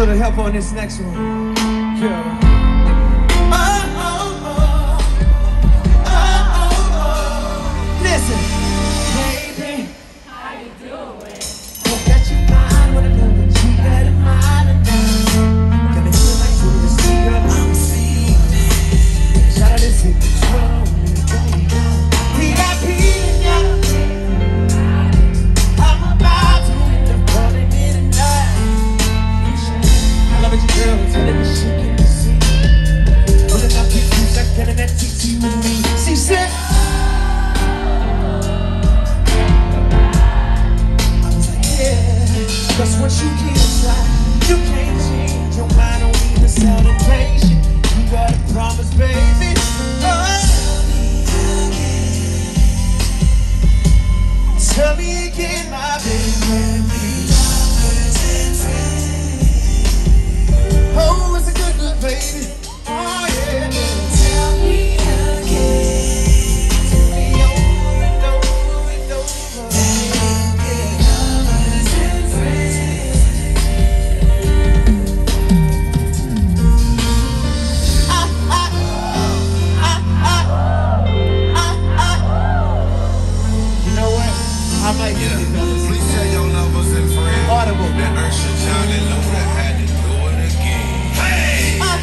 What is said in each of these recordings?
little help on this next one. Girl. Oh, I might get it. Please tell your lovers and friends Audible. that Usher, John, and had to do it again. Hey! On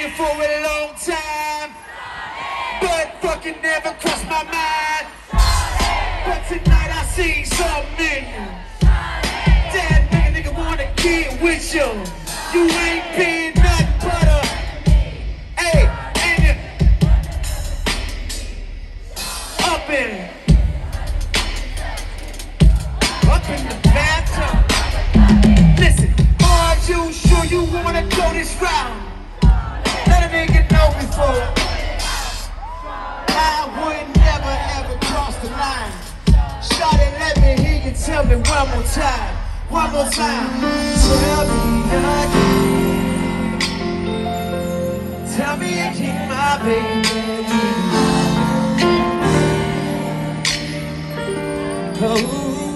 you for a long time, but fucking never crossed my mind. I see something. That nigga, nigga wanna get with you. You ain't been nothing but a. Hey, and you. Up in. Up in the bathtub. Listen, are you sure you wanna go this route? Tell me one more time. One more time. Tell me again. Tell me again, my baby. Oh.